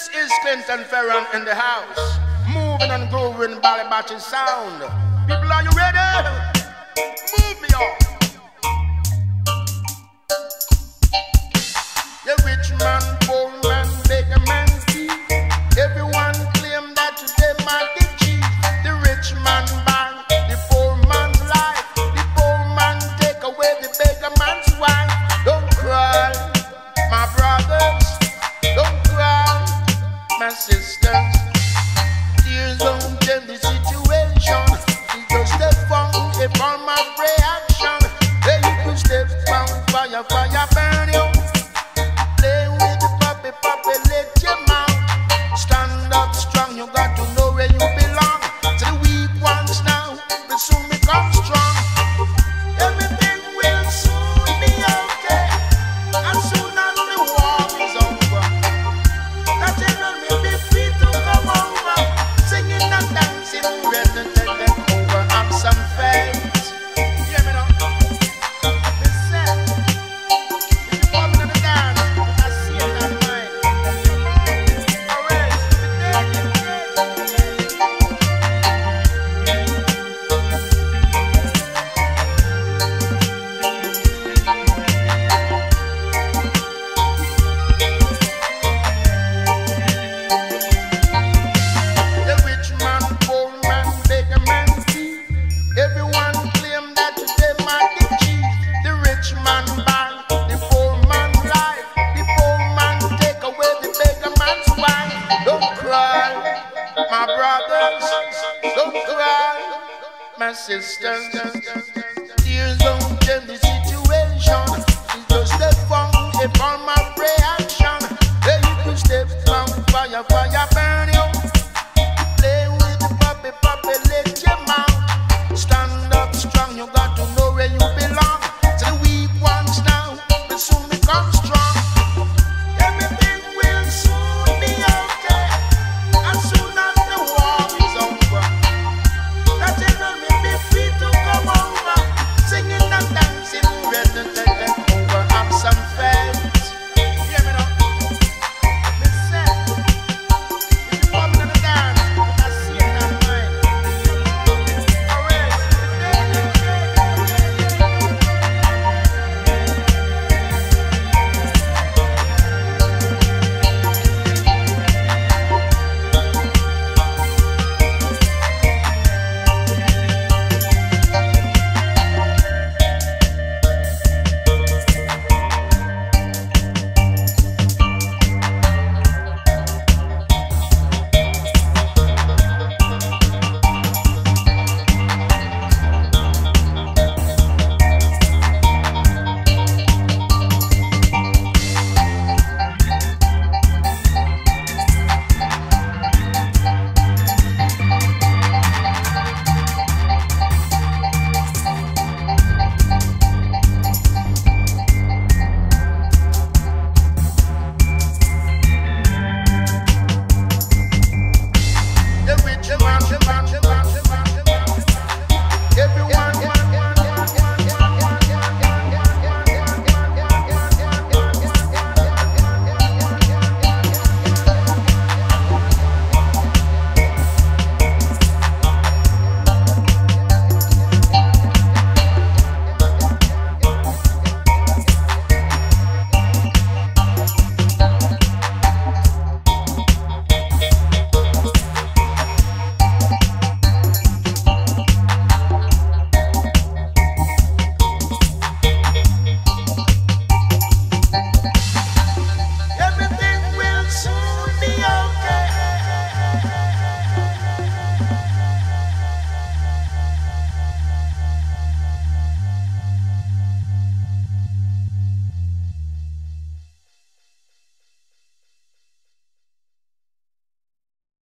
This is Clinton Fearon in the house. Moving and grooving, Bally sound. People, are you ready? burn you. my sister. There's no general situation. It's just a phone,